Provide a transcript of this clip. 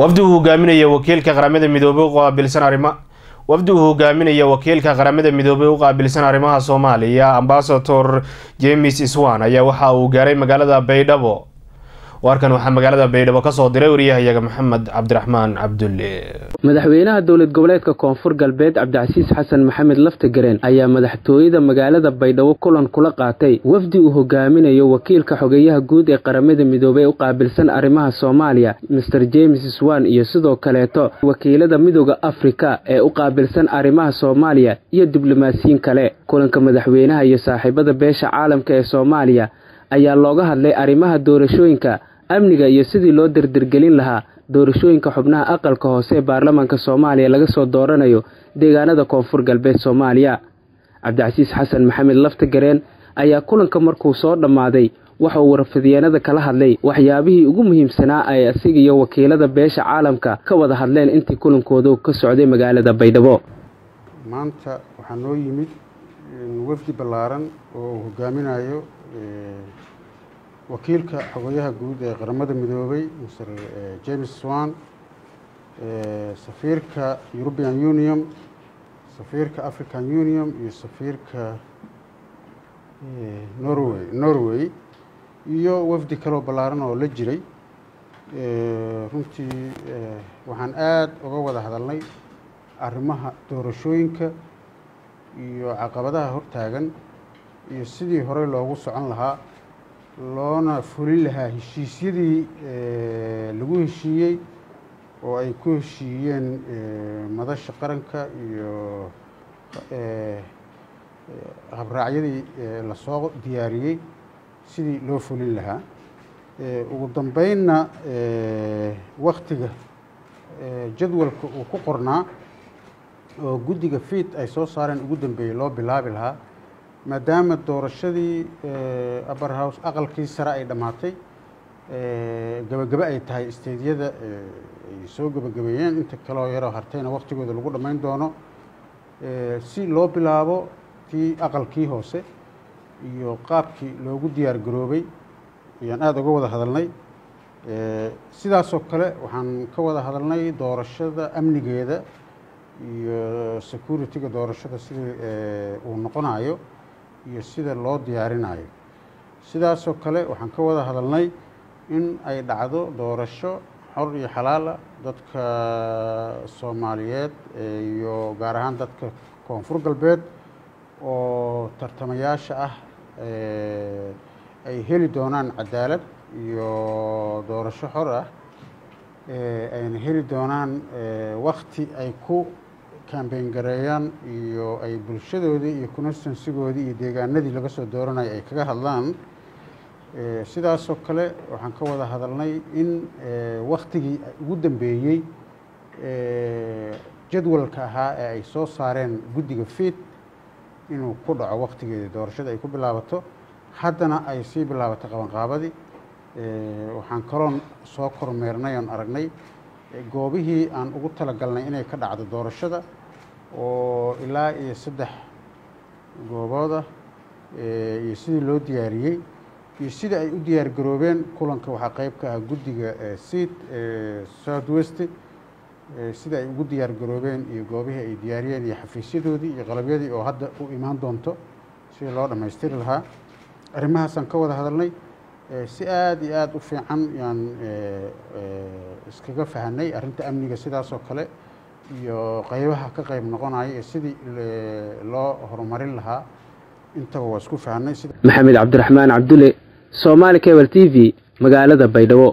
wafdi uu hogaaminaya wakiilka qaramada midoobey u qaabilsan arrima wafdi uu hogaaminaya wakiilka qaramada midoobey u qaabilsan arrimaha soomaaliya. Ambasador james iswan ayaa waxa uu gaaray magaalada baydhabo warkan waxaa magaalada baydhabo ka soo diray wariyahayaga maxamed cabdiraxmaan cabdulle. Madaxweynaha dowlad goboleedka koonfur galbeed cabdicasiis xasan maxamed laftagareen ayaa madaxtooyada magaalada baydhabo kulan kula qaatay wafdi uu hogaaminayo wakiilka xogeeyaha guud ee qaramada midoobey u qaabilsan arrimaha soomaaliya master james swan iyo sidoo kaleeto wakiilada midooda afrika ee u qaabilsan arrimaha soomaaliya iyo diblomaasiyiin kale. Kulanka madaxweynaha iyo saaxiibada beesha caalamka ee soomaaliya ayaa looga hadlay arrimaha doorashooyinka amniga iyo sidii loo dardargelin lahaa doorashooyinka xubnaha aqalka hoose ee baarlamaanka soomaaliya laga soo dooranayo deegaanada koonfur galbeed soomaaliya. Cabdicasiis xasan maxamed laftagareen ayaa kulanka markuu soo dhammaaday waxa uu warfidyeennada kala hadlay waxyaabihii ugu muhiimsanaa ay asiga iyo wakiilada beesha caalamka ka wada hadleen intii kulankoodu ka socday magaalada baydhabo. Maanta waxaa noo yimid wafdi ballaaran oo hogaaminayo wakiilka xogayaha guud ee qaramada midoobey mr james swan safiirka european union safiirka african union iyo safiirka norway norway iyo wafdi kaloo ballaaran oo la jiray. Runtii waxaan aada uga wada hadalnay arrimaha doorashooyinka iyo caqabadaha hortaagan iyo sidii horey loogu socon lahaa loona fulin lahaa heshiisyadii lagu heshiiyey oo ay ku heshiiyeen madasha qaranka iyo habraacyadii la soo diyaariyey sidii loo fulin lahaa. Ugu dambeynna waktiga jadwalka uu ku qornaa oo guddiga fiid ay soo saareen ugu dambeeyey loo bilaabi lahaa maadaama doorashadii upper house aqalkii sare ay dhammaatay gebagebe ay tahay isteedyada ay soo gebagabeeyeen inta kaloo yaroo hartayna waktigooda lagu dhammayn doono si loo bilaabo tii aqalkii hoose iyo qaabkii loogu diyaar garoobay ayaan aada uga wada hadalnay. Sidaasoo kale waxaan ka wada hadalnay doorashada amnigeeda iyo security-ga doorashada sidii uu noqonayo iyo sida loo diyaarinayo. Sidaasoo kale waxaan ka wada hadalnay in ay dhacdo doorasho xor iyo xalaala dadka soomaaliyeed iyo gaar ahaan dadka koonfur galbeed oo tartamayaasha ah ay heli doonaan cadaalad iyo doorasho xor ah ayna heli doonaan wakti ay ku kambeyn gareeyaan iyo ay bulshadoodii iyo constansigoodii iyo deegaanadii laga soo dooranaya ay kaga hadlaan sidaasoo kale waxaan ka wada hadalnay in waktigii ugu dambeeyey jadwalka ahaa ee ay soo saareen guddiga fiid inuu ku dhaco waktigeedii doorashada ay ku bilaabato. Haddana ay sii bilaabato qabanqaabadii waxaan kaloon soo kormeernay oon aragnay goobihii aan ugu talagalnay inay ka dhacdo doorashada oo ilaa iyo saddex goobooda iyo sidii loo diyaariyey iyo sida ay u diyaar garoobeen kulanka waxaa qeyb ka ah guddiga seat south west sida ay ugu diyaar garoobeen iyo goobihii ay diyaariyeen iyo xafiisyadoodii iyo qalabyadii oo hadda u imaan doonto sidii loo dhammaystiri lahaa. Arrimahaasaan ka wada hadalnay si aada iyo aada u fiican yaan iskaga fahanay arrinta amniga sidaasoo kale iyo qeybaha ka qeyb noqonaya ee sidii loo horumarin lahaa intaba waa isku fahanay maxamed cabdiraxmaan cabdulle soomaali cable t v magaalada baydhabo